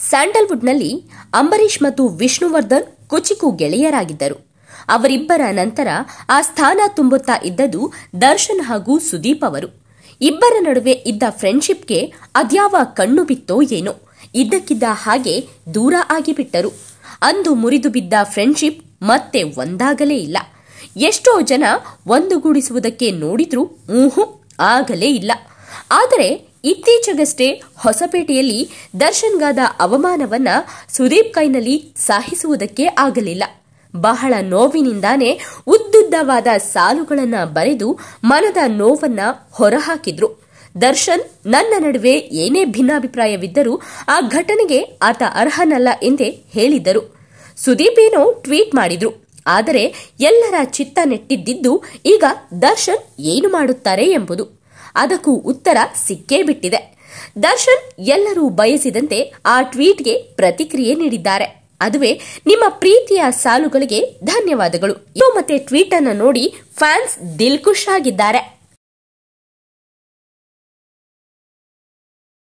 ಸ್ಯಾಂಡಲ್ವುಡ್ನಲ್ಲಿ ಅಂಬರೀಷ್ ಮತ್ತು ವಿಷ್ಣುವರ್ಧನ್ ಕುಚಿಕು ಗೆಳೆಯರಾಗಿದ್ದರು. ಅವರಿಬ್ಬರ ನಂತರ ಆ ಸ್ಥಾನ ತುಂಬುತ್ತಾ ಇದ್ದದ್ದು ದರ್ಶನ್ ಹಾಗೂ ಸುದೀಪ್ ಅವರು. ಇಬ್ಬರ ನಡುವೆ ಇದ್ದ ಫ್ರೆಂಡ್ಶಿಪ್ಗೆ ಅದ್ಯಾವ ಕಣ್ಣು ಬಿತ್ತೋ ಏನೋ. ಇದ್ದಕ್ಕಿದ್ದ ಹಾಗೆ ದೂರ ಆಗಿಬಿಟ್ಟರು. ಅಂದು ಮುರಿದು ಬಿದ್ದ ಫ್ರೆಂಡ್ಶಿಪ್ ಮತ್ತೆ ಒಂದಾಗಲೇ ಇಲ್ಲ. ಎಷ್ಟೋ ಜನ ಒಂದುಗೂಡಿಸುವುದಕ್ಕೆ ನೋಡಿದ್ರೂ ಊಹು, ಆಗಲೇ ಇಲ್ಲ. ಆದರೆ ಇತ್ತೀಚೆಗಷ್ಟೇ ಹೊಸಪೇಟೆಯಲ್ಲಿ ದರ್ಶನ್ಗಾದ ಅವಮಾನವನ್ನ ಸುದೀಪ್ ಕೈನಲ್ಲಿ ಸಾಹಿಸುವುದಕ್ಕೆ ಆಗಲಿಲ್ಲ. ಬಹಳ ನೋವಿನಿಂದಾನೇ ಉದ್ದುದ್ದವಾದ ಸಾಲುಗಳನ್ನ ಬರೆದು ಮನದ ನೋವನ್ನ ಹೊರಹಾಕಿದ್ರು. ದರ್ಶನ್ ನನ್ನ ನಡುವೆ ಏನೇ ಭಿನ್ನಾಭಿಪ್ರಾಯವಿದ್ದರೂ ಆ ಘಟನೆಗೆ ಆತ ಅರ್ಹನಲ್ಲ ಎಂದೇ ಹೇಳಿದ್ದರು ಸುದೀಪ್ ಏನೋ ಟ್ವೀಟ್ ಮಾಡಿದ್ರು. ಆದರೆ ಎಲ್ಲರ ಚಿತ್ತ ನೆಟ್ಟಿದ್ದಿದ್ದು ಈಗ ದರ್ಶನ್ ಏನು ಮಾಡುತ್ತಾರೆ ಎಂಬುದು. ಅದಕ್ಕೂ ಉತ್ತರ ಸಿಕ್ಕೇ ಬಿಟ್ಟಿದೆ. ದರ್ಶನ್ ಎಲ್ಲರೂ ಬಯಸಿದಂತೆ ಆ ಟ್ವೀಟ್ಗೆ ಪ್ರತಿಕ್ರಿಯೆ ನೀಡಿದ್ದಾರೆ. ಅದುವೇ ನಿಮ್ಮ ಪ್ರೀತಿಯ ಸಾಲುಗಳಿಗೆ ಧನ್ಯವಾದಗಳು. ಮತ್ತೆ ಟ್ವೀಟ್ ಅನ್ನು ನೋಡಿ ಫ್ಯಾನ್ಸ್ ದಿಲ್ಖುಷ್ ಆಗಿದ್ದಾರೆ.